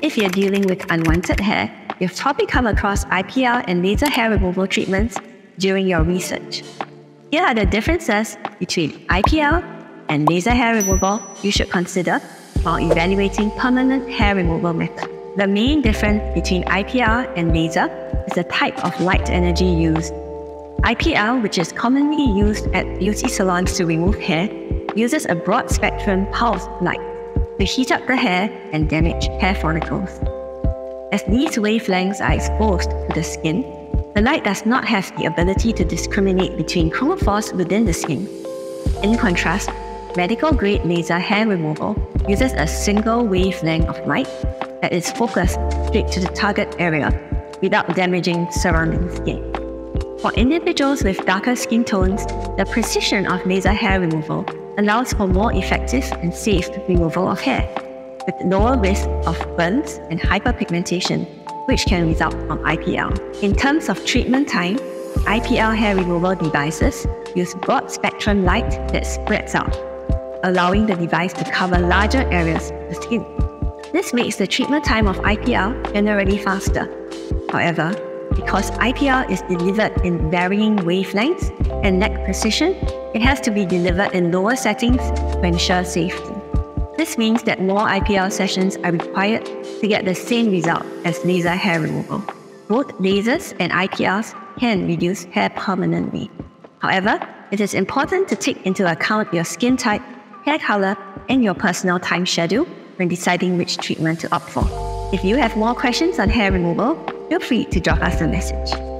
If you're dealing with unwanted hair, you've probably come across IPL and laser hair removal treatments during your research. Here are the differences between IPL and laser hair removal you should consider while evaluating permanent hair removal method. The main difference between IPL and laser is the type of light energy used. IPL, which is commonly used at beauty salons to remove hair, uses a broad spectrum pulse light to heat up the hair and damage hair follicles. As these wavelengths are exposed to the skin, the light does not have the ability to discriminate between chromophores within the skin. In contrast, medical grade laser hair removal uses a single wavelength of light that is focused straight to the target area without damaging surrounding skin. For individuals with darker skin tones, the precision of laser hair removal allows for more effective and safe removal of hair, with lower risk of burns and hyperpigmentation, which can result from IPL. In terms of treatment time, IPL hair removal devices use broad spectrum light that spreads out, allowing the device to cover larger areas of the skin. This makes the treatment time of IPL generally faster. However, because IPL is delivered in varying wavelengths and lack precision, it has to be delivered in lower settings to ensure safety. This means that more IPL sessions are required to get the same result as laser hair removal. Both lasers and IPLs can reduce hair permanently. However, it is important to take into account your skin type, hair color, and your personal time schedule when deciding which treatment to opt for. If you have more questions on hair removal, feel free to drop us a message.